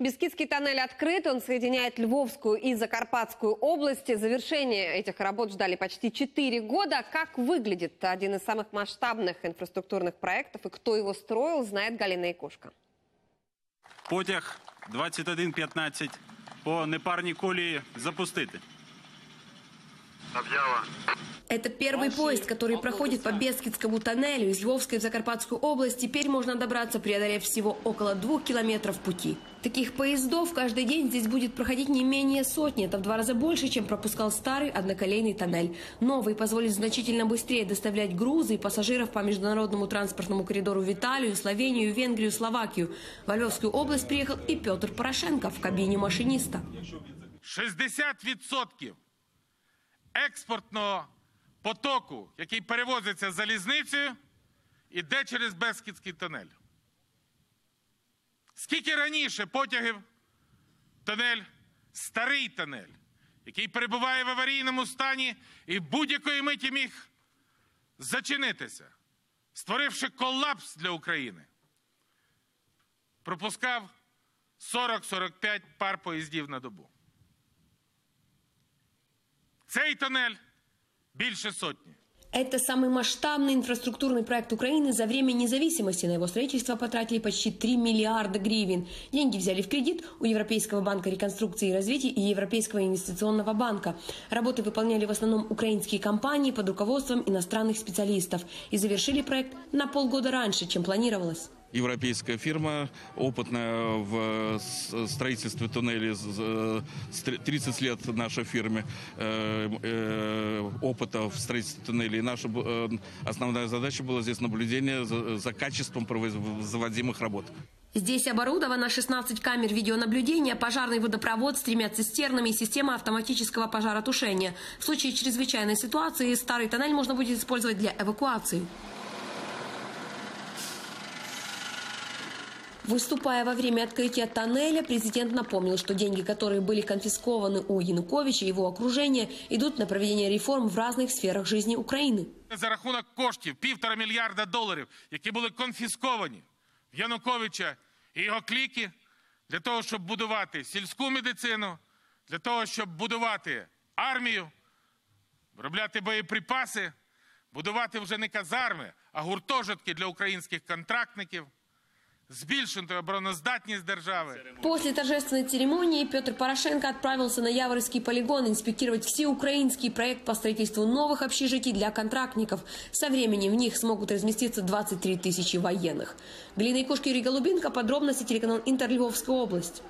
Бескидский тоннель открыт, он соединяет Львовскую и Закарпатскую области. Завершение этих работ ждали почти 4 года. Как выглядит один из самых масштабных инфраструктурных проектов и кто его строил, знает Галина Якушка. Потяг 2115 по непарній колії запустити. Объява. Это первый поезд, который проходит по Бескидскому тоннелю из Львовской в Закарпатскую область. Теперь можно добраться, преодолев всего около двух километров пути. Таких поездов каждый день здесь будет проходить не менее сотни. Это в два раза больше, чем пропускал старый одноколейный тоннель. Новый позволит значительно быстрее доставлять грузы и пассажиров по международному транспортному коридору в Италию, Словению, Венгрию, Словакию. В Львовскую область приехал и Петр Порошенко в кабине машиниста. 60% експортного потоку, який перевозиться залізницею, іде через Бескідський тунель. Скільки раніше потягів тунель, старий тунель, який перебуває в аварійному стані і будь-якої миті міг зачинитися, створивши колапс для України, пропускав 40-45 пар поїздів на добу. Цей тунель більше сотні. Это самый масштабный инфраструктурный проект Украины за время независимости. На его строительство потратили почти 3 миллиарда гривен. Деньги взяли в кредит у Европейского банка реконструкции и развития и Европейского инвестиционного банка. Работы выполняли в основном украинские компании под руководством иностранных специалистов. И завершили проект на полгода раньше, чем планировалось. Европейская фирма, опытная в с- строительстве туннелей, з- з- с тр- 30 лет нашей фирме э, э, опыта в строительстве туннелей. Наша э, основная задача была здесь наблюдение за качеством производимых работ. Здесь оборудовано 16 камер видеонаблюдения, пожарный водопровод с тремя цистернами и система автоматического пожаротушения. В случае чрезвычайной ситуации старый тоннель можно будет использовать для эвакуации. Выступая во время открытия тоннеля, президент напомнил, что деньги, которые были конфискованы у Януковича и его окружения, идут на проведение реформ в разных сферах жизни Украины. За рахунок коштів півтора мільярда доларів, які були конфісковані в Януковича і його кліки, для того, щоб будувати сільську медицину, для того, щоб будувати армію, виробляти боєприпаси, будувати вже не казарми, а гуртожитки для українських контрактників, збільшити обороноздатність держави. После торжественной церемонии Петр Порошенко отправился на Яворский полигон инспектировать всеукраинский проект по строительству новых общежитий для контрактников. Со временем в них смогут разместиться 23 тысячи военных. Галина Якушка, Юрий Голубенко. Подробности телеканал Интер, Львовская область.